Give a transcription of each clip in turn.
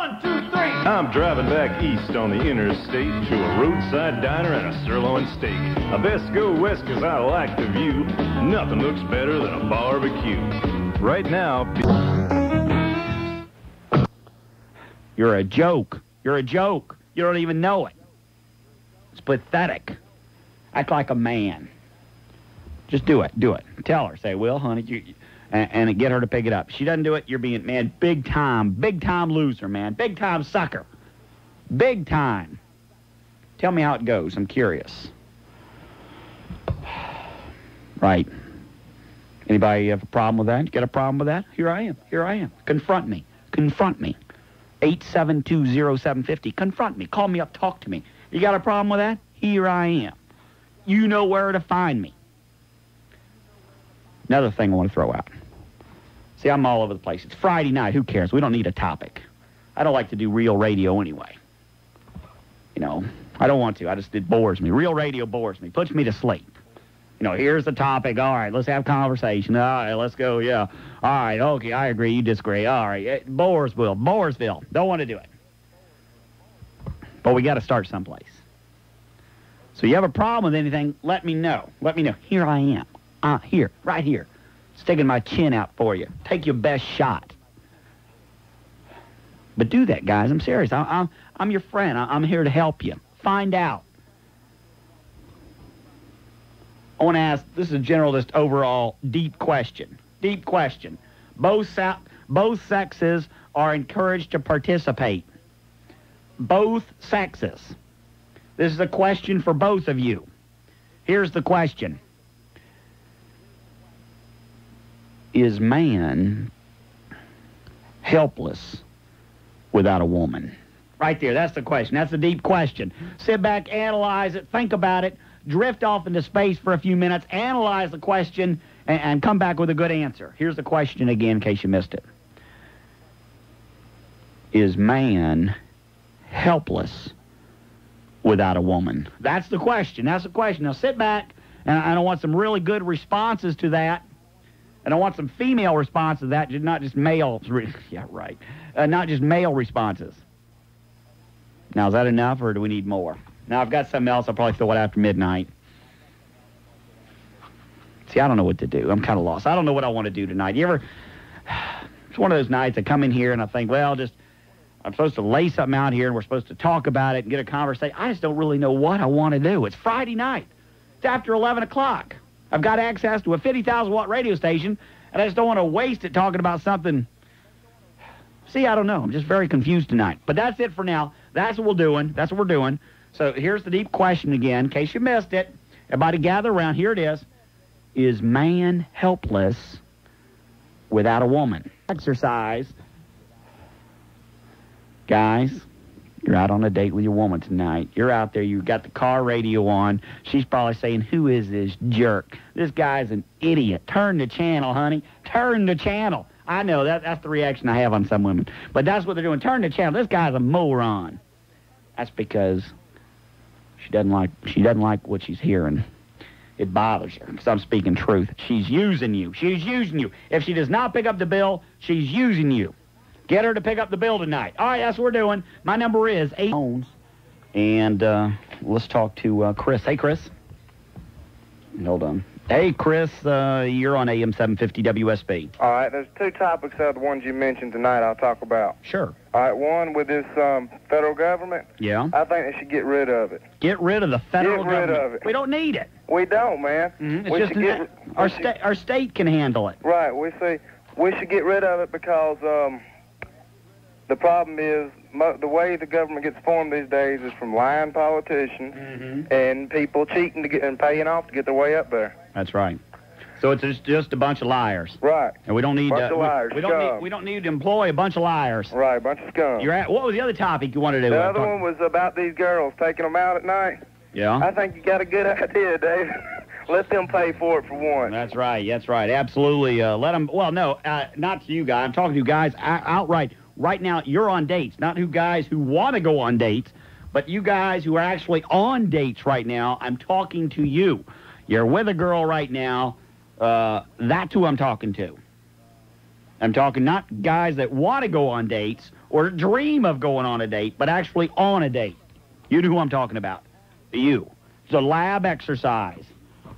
One, two, three. I'm driving back east on the interstate to a roadside diner and a sirloin steak. I best go west 'cause I like the view. Nothing looks better than a barbecue. Right now, You're a joke. You're a joke. You don't even know it. It's pathetic. Act like a man. Just do it. Do it. Tell her. Say, Will, honey, you, and, and get her to pick it up. She doesn't do it. You're being, man, big time, big time loser, man. Big time sucker. Big time. Tell me how it goes. I'm curious. Right. Anybody have a problem with that? Got a problem with that? Here I am. Here I am. Confront me. Confront me. 8720750. Confront me. Call me up. Talk to me. You got a problem with that? Here I am. You know where to find me. Another thing I want to throw out. See, I'm all over the place. It's Friday night. Who cares? We don't need a topic. I don't like to do real radio anyway. You know, I don't want to. I just, it bores me. Real radio bores me. Puts me to sleep. You know, here's the topic. All right, let's have conversation. All right, let's go. Yeah. All right, okay, I agree. You disagree. All right, eh, Bowersville, Bowersville. Don't want to do it. But we got to start someplace. So you have a problem with anything, let me know. Let me know. Here I am. Uh, here, right here. Sticking my chin out for you. Take your best shot. But do that, guys. I'm serious. I, I'm, I'm your friend. I, I'm here to help you. Find out. I want to ask, this is a general, just overall deep question. Deep question. Both, both sexes are encouraged to participate. Both sexes. This is a question for both of you. Here's the question Is man helpless without a woman? Right there, that's the question. That's the deep question. Sit back, analyze it, think about it, drift off into space for a few minutes, analyze the question, and, and come back with a good answer. Here's the question again, in case you missed it Is man helpless without a woman? That's the question. That's the question. Now sit back, and I, and I want some really good responses to that. And I want some female responses to that, not just male. Yeah, right. Uh, not just male responses. Now, is that enough, or do we need more? Now, I've got something else. I'll probably throw it after midnight. See, I don't know what to do. I'm kind of lost. I don't know what I want to do tonight. You ever? It's one of those nights I come in here and I think, well, just I'm supposed to lay something out here and we're supposed to talk about it and get a conversation. I just don't really know what I want to do. It's Friday night. It's after 11 o'clock. I've got access to a 50,000 watt radio station, and I just don't want to waste it talking about something. See, I don't know. I'm just very confused tonight. But that's it for now. That's what we're doing. That's what we're doing. So here's the deep question again, in case you missed it. Everybody gather around. Here it is. Is man helpless without a woman? Exercise. Guys, you're out on a date with your woman tonight. You're out there. You've got the car radio on. She's probably saying, Who is this jerk? This guy's an idiot. Turn the channel, honey. Turn the channel. I know that that's the reaction I have on some women. But that's what they're doing. Turn the channel. This guy's a moron. That's because she doesn't like she doesn't like what she's hearing. It bothers her because I'm speaking truth. She's using you. She's using you. If she does not pick up the bill, she's using you. Get her to pick up the bill tonight. All right, that's what we're doing. My number is eight phones, and uh, let's talk to uh, Chris. Hey, Chris. Hold on. Hey, Chris, uh, you're on AM 750 WSB. All right, there's two topics out of the ones you mentioned tonight I'll talk about. Sure. All right, one with this um, federal government. Yeah. I think they should get rid of it. Get rid of the federal Get rid government. of it. We don't need it. We don't, man. Mhm. It's we just get, our should- state. Our state can handle it. Right, we see. We should get rid of it because um, the problem is mo- the way the government gets formed these days is from lying politicians Mm-hmm. and people cheating to get and paying off to get their way up there. That's right. So it's just, just a bunch of liars, Right, and we don't need. Bunch uh, of we- liars, we, don't need. We don't need to employ a bunch of liars. right, a bunch of scum. You're at. What was the other topic you wanted to? the uh, other talk- one was about these girls taking them out at night. Yeah. I think you got a good idea, Dave. Let them pay for it for once. That's right. That's right. Absolutely. Uh, let them. Well, no, uh, not to you guys. I'm talking to you guys outright. Right now, you're on dates, not who guys who want to go on dates, but you guys who are actually on dates right now. I'm talking to you. You're with a girl right now. Uh, that's who I'm talking to. I'm talking not guys that want to go on dates or dream of going on a date, but actually on a date. You know who I'm talking about. You. It's a lab exercise.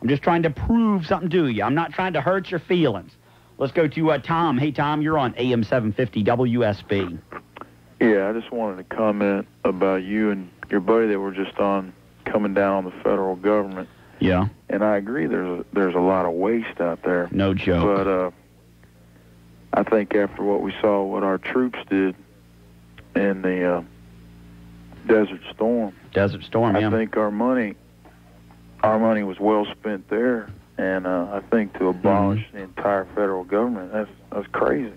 I'm just trying to prove something to you. I'm not trying to hurt your feelings. Let's go to uh, Tom. Hey, Tom, you're on AM 750 WSB. Yeah, I just wanted to comment about you and your buddy that were just on coming down on the federal government. Yeah, And I agree. There's a, there's a lot of waste out there. no joke. But uh, I think after what we saw, what our troops did in the uh, Desert Storm, Desert Storm, yeah. I think our money, our money was well spent there. And uh, I think to abolish Mm-hmm. the entire federal government, that's that's crazy.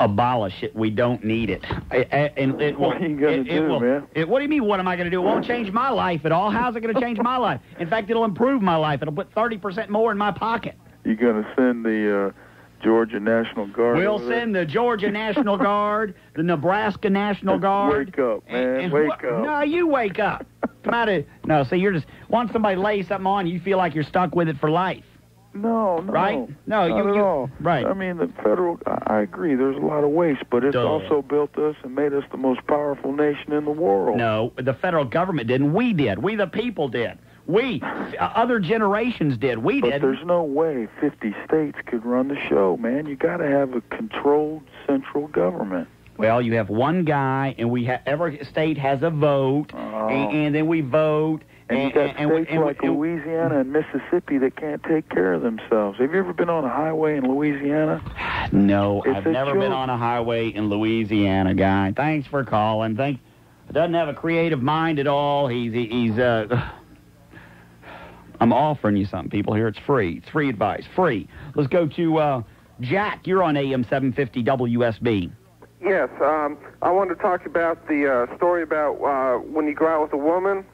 Abolish it. We don't need it. I- I- and it will, What are you it, it do, will- man? it- what do you mean, what am I going to do? It won't change my life at all. How's it going to change my life? In fact, it'll improve my life. It'll put 30% more in my pocket. You gonna send the uh, Georgia National Guard? We'll send the Georgia National Guard, the Nebraska National Guard. Wake up, man. and- and Wake wh- up. No, you wake up. Come out of no. See, you're just once somebody lays something on you, you feel like you're stuck with it for life. No, no. Right? No, not you- at you- all. right. I mean, the federal. I, I agree. There's a lot of waste, but it's Duh. also built us and made us the most powerful nation in the world. No, the federal government didn't. We did. We the people did. We, uh, other generations did. We But did. there's no way 50 states could run the show, man. You got to have a controlled central government. Well, you have one guy, and we ha- every state has a vote, Oh. and, and then we vote. And you got and, states and we- like and- Louisiana and Mississippi that can't take care of themselves. Have you ever been on a highway in Louisiana? No, It's I've a never been on a highway in Louisiana, guy. Thanks for calling. Thank. Doesn't have a creative mind at all. He's he's uh. I'm offering you something, people. Here, it's free. It's free advice. Free. Let's go to uh, Jack. You're on AM 750 WSB. Yes, um, I wanted to talk about the uh, story about uh, when you go out with a woman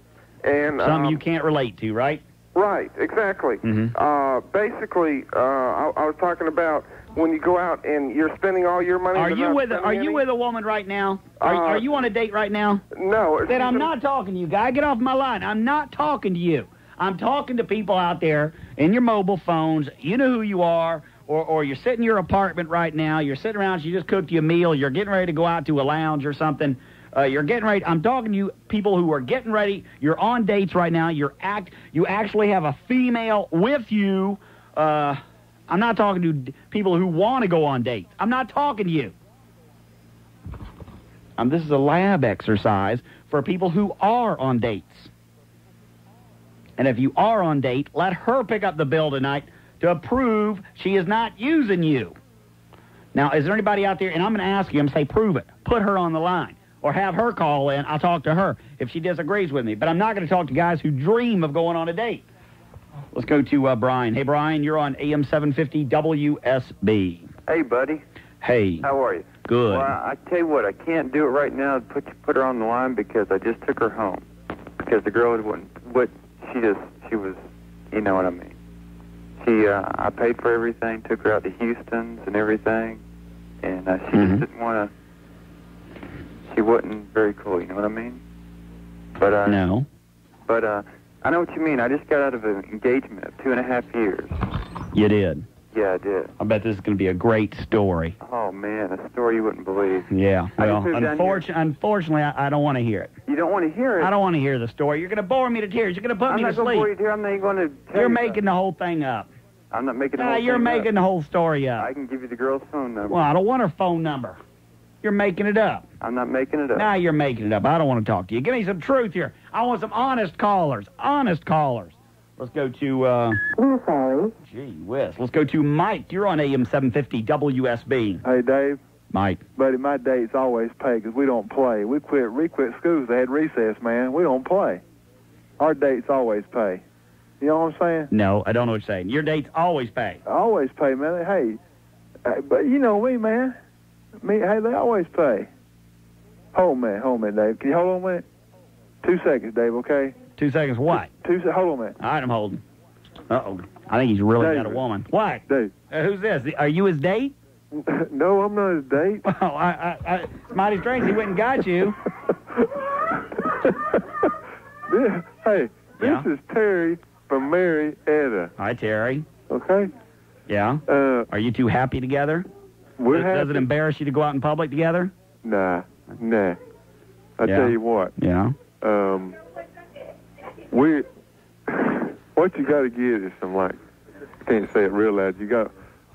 and um, you can't relate to, right? right, exactly. Mhm. Uh, basically, uh, I, I was talking about when you go out and you're spending all your money. Are you with a, Are you with a woman right now? Are, Uh, are you on a date right now? No. Then I'm not talking to you, guy. Get off my line. I'm not talking to you. I'm talking to people out there in your mobile phones. You know who you are, or, or you're sitting in your apartment right now. You're sitting around. You just cooked you a meal. You're getting ready to go out to a lounge or something. Uh, you're getting ready. I'm talking to you, people who are getting ready. You're on dates right now. You're act. You actually have a female with you. Uh, I'm not talking to people who want to go on dates. I'm not talking to you. Um, this is a lab exercise for people who are on dates. And if you are on date, let her pick up the bill tonight to prove she is not using you. Now, is there anybody out there, and I'm going to ask you, I'm going to say, prove it. Put her on the line. Or have her call in. I'll talk to her if she disagrees with me. But I'm not going to talk to guys who dream of going on a date. Let's go to uh, Brian. Hey, Brian, you're on AM 750 WSB. Hey, buddy. Hey, How are you? good. Well, I I tell you what, I can't do it right now. Put put her on the line because I just took her home because the girl wouldn't. What she just she was, you know what I mean. She uh, I paid for everything, took her out to Houston's and everything, and uh, she Mhm. just didn't want to. She wasn't very cool. You know what I mean? But uh, No. but uh, I know what you mean. I just got out of an engagement of two and a half years. You did. Yeah, I did. I bet this is going to be a great story. Oh man, a story you wouldn't believe. Yeah. I Well, just moved down here. unfortunately, unfortunately, I, I don't want to hear it. You don't want to hear it. I don't want to hear the story. You're going to bore me to tears. You're going to put I'm me not to going to bore you sleep. here. I'm not going to You're you making the whole thing up. I'm not making the Nah, you're making up. the whole story up. I can give you the girl's phone number. Well, I don't want her phone number. You're making it up. I'm not making it up. Now you're making it up. I don't want to talk to you. Give me some truth here. I want some honest callers. Honest callers. Let's go to, uh, We're sorry. gee whiz. Let's go to Mike. You're on AM 750 WSB. Hey, Dave, Mike. buddy, my dates always pay 'cause we don't play. We quit. We quit school. They had recess, man. We don't play. Our dates always pay. You know what I'm saying? No, I don't know what you're saying. Your dates always pay. Always pay, man. Hey, uh, but you know me, man. Me, hey, they always pay. Hold on, man. Hold on, man, Dave. Can you hold on a minute? Two seconds, Dave. Okay. Two seconds. What? Two. Se- hold on a minute, All right, I'm holding. Uh oh. I think he's really got a woman. What? Dave. Uh, who's this? Are you his date? no, I'm not his date. Well, I, I, I, it's mighty strange he went and got you. This- hey, this Yeah. is Terry from Marietta. Hi, Terry. Okay. Yeah. Uh, Are you two happy together? We're does, does it embarrass you to go out in public together? Nah. Nah. I Yeah. tell you what. Yeah. Um, we what you got to get is some like I can't say it real loud. You got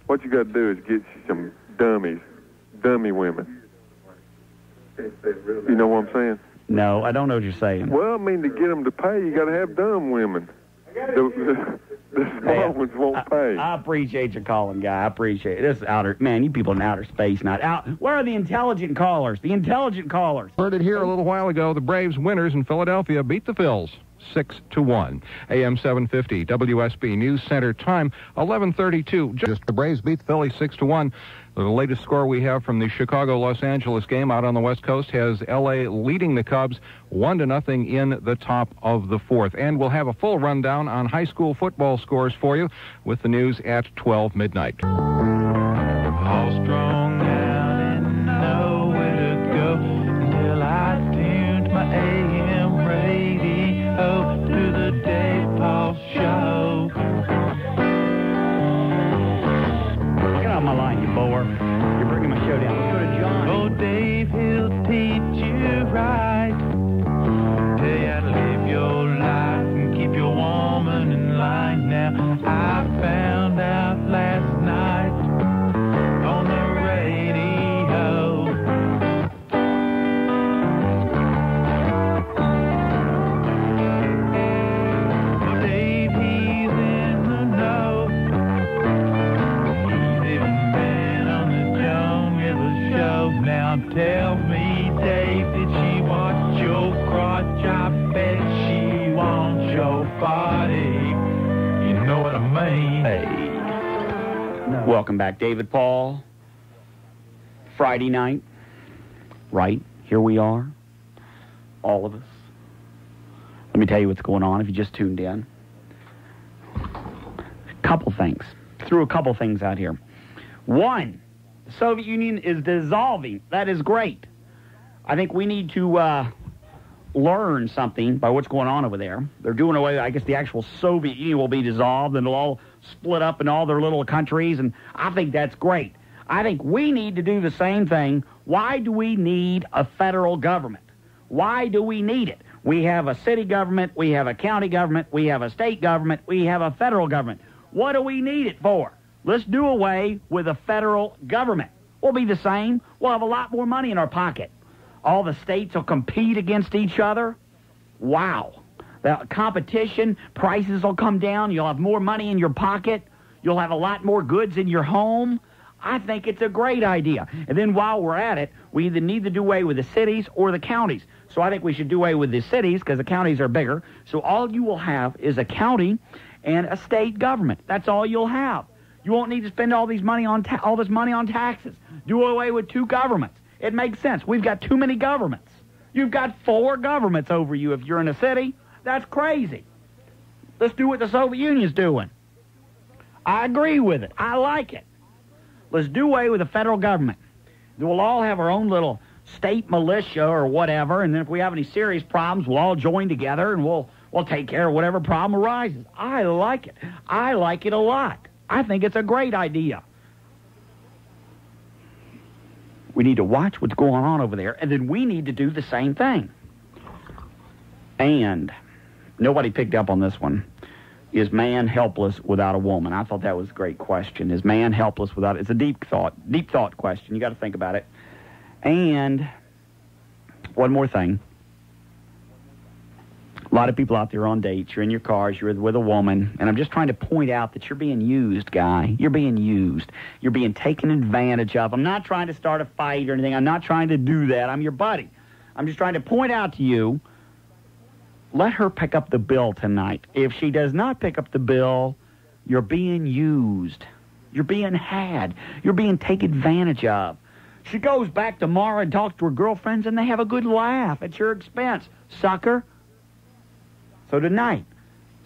what you got to do is get you some dummies, dummy women. You know what I'm saying? No, I don't know what you're saying. Well, I mean to get them to pay, you got to have dumb women. The, the, the smart won't I, pay. I appreciate your calling, guy. I appreciate it. This is outer man. You people in outer space, not out. Where are the intelligent callers? The intelligent callers. Heard it here a little while ago. The Braves winners in Philadelphia beat the Phils. Six to one. AM 750 WSB News Center time 11:32. Just the Braves beat Phillies six to one. The latest score we have from the Chicago Los Angeles game out on the West Coast has LA leading the Cubs one to nothing in the top of the fourth. And we'll have a full rundown on high school football scores for you with the news at 12 midnight. Welcome back, David Paul. Friday night. Right. Here we are. All of us. Let me tell you what's going on if you just tuned in. A couple things. Threw a couple things out here. One, the Soviet Union is dissolving. That is great. I think we need to uh, learn something by what's going on over there. They're doing away. I guess the actual Soviet Union will be dissolved, and it'll all split up in all their little countries, and I think that's great. I think we need to do the same thing. Why do we need a federal government? Why do we need it? We have a city government, we have a county government, we have a state government, we have a federal government. What do we need it for? Let's do away with a federal government. We'll be the same. We'll have a lot more money in our pocket. All the states will compete against each other. Wow. The competition, prices will come down. You'll have more money in your pocket. You'll have a lot more goods in your home. I think it's a great idea. And then while we're at it, we either need to do away with the cities or the counties. So I think we should do away with the cities because the counties are bigger. So all you will have is a county and a state government. That's all you'll have. You won't need to spend all these money on all this money on taxes. Do away with two governments. It makes sense. We've got too many governments. You've got four governments over you if you're in a city. That's crazy. Let's do what the Soviet Union's doing. I agree with it. I like it. Let's do away with the federal government. We'll all have our own little state militia or whatever, and then if we have any serious problems, we'll all join together and we'll we'll take care of whatever problem arises. I like it. I like it a lot. I think it's a great idea. We need to watch what's going on over there, and then we need to do the same thing. And nobody picked up on this one. Is man helpless without a woman? I thought that was a great question. Is man helpless without? It's a deep thought, deep thought question. You got to think about it. And one more thing. A lot of people out there on dates. You're in your cars. You're with a woman, and I'm just trying to point out that you're being used, guy. You're being used. You're being taken advantage of. I'm not trying to start a fight or anything. I'm not trying to do that. I'm your buddy. I'm just trying to point out to you. Let her pick up the bill tonight. If she does not pick up the bill, you're being used. You're being had. You're being taken advantage of. She goes back tomorrow and talks to her girlfriends, and they have a good laugh at your expense, sucker. So tonight,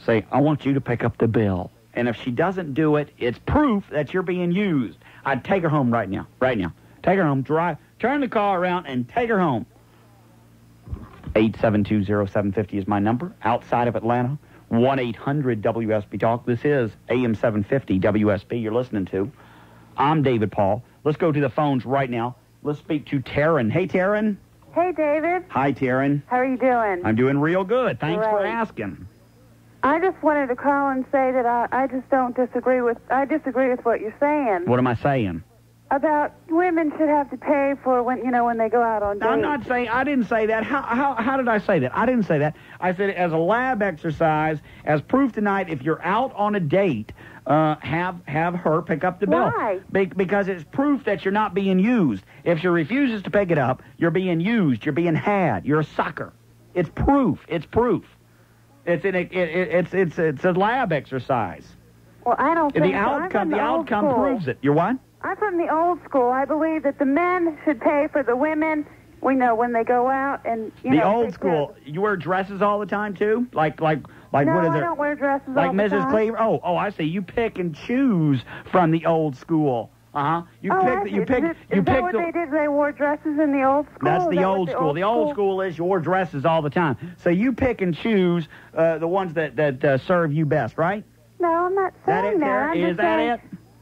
say, I want you to pick up the bill. And if she doesn't do it, it's proof that you're being used. I'd take her home right now. Right now. Take her home, drive, turn the car around, and take her home. 8720750 is my number. Outside of Atlanta, 1-800-WSB Talk. This is AM 750 WSB you're listening to. I'm David Paul. Let's go to the phones right now. Let's speak to Taren. Hey, Taren. Hey, David. Hi, Taren. How are you doing? I'm doing real good. Thanks for asking. I just wanted to call and say that I, I just don't disagree with I disagree with what you're saying What am I saying? About women should have to pay for when you know when they go out on dates. I'm not saying I didn't say that. How, how how did I say that? I didn't say that. I said as a lab exercise, as proof tonight. If you're out on a date, uh, have have her pick up the bill. Why? Be- because it's proof that you're not being used. If she refuses to pick it up, you're being used. You're being had. You're a sucker. It's proof. It's proof. It's an, it, it, it's it's it's a lab exercise. Well, I don't The. Outcome the outcome school. proves it. You're what? I'm from the old school. I believe that the men should pay for the women. We know when they go out and you the know. old school. You wear dresses all the time too, like like like no, what is I it? don't wear dresses Like Mrs. Cleaver. Oh, oh, I see. You pick and choose from the old school. Uh huh. You oh, I pick. You Is pick. it- you is that what the. they did? They wore dresses in the old school. That's the that old school. The old school is you wore dresses all the time. So you pick and choose uh, the ones that that uh, serve you best, right? No, I'm not saying it, that. Tara? I'm Is that saying, it?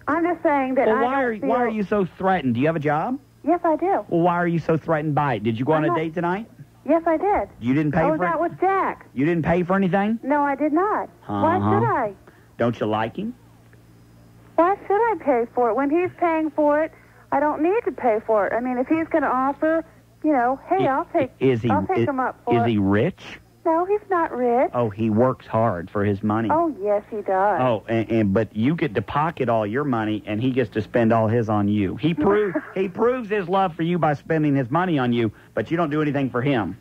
I'm just saying that Well, I why don't are feel, why are you so threatened? Do you have a job? Yes, I do. Well, why are you so threatened by it? Did you go on I'm a not- date tonight? Yes, I did. You didn't pay I was for out it. with Jack. You didn't pay for anything. No, I did not. Why Uh-huh. should I? Don't you like him? Why should I pay for it when he's paying for it? I don't need to pay for it. I mean, if he's going to offer, you know, hey, I'll take, Is he? I'll take is, him up for is it. he rich? No, he's not rich. Oh, he works hard for his money. Oh, yes, he does. Oh, and, and but you get to pocket all your money, and he gets to spend all his on you. He proves he proves his love for you by spending his money on you, but you don't do anything for him.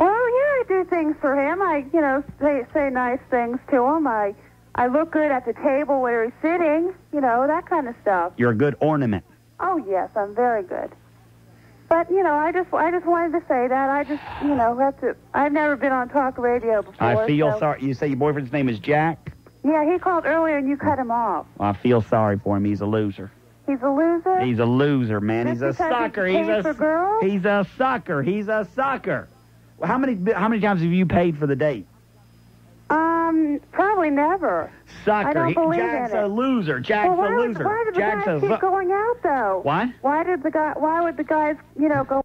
Well, yeah, I do things for him. I, you know, say say nice things to him. I I look good at the table where he's sitting. You know, that kind of stuff. You're a good ornament. Oh yes, I'm very good. But you know, I just I just wanted to say that I just you know have to. I've never been on talk radio before. I feel so- sorry. You say your boyfriend's name is Jack. Yeah, he called earlier and you cut him off. I feel sorry for him. He's a loser. He's a loser. He's a loser, man. Just He's a because sucker. pays He's a for girls? he's a sucker. He's a sucker. Well, how many how many times have you paid for the date? Um, probably never. Sucker. I don't He- believe Jack's in a it. loser. Jack's well, why a would- loser. why did the Jack's guys a keep going out though? What? Why did the guy? Why would the guys, you know, go?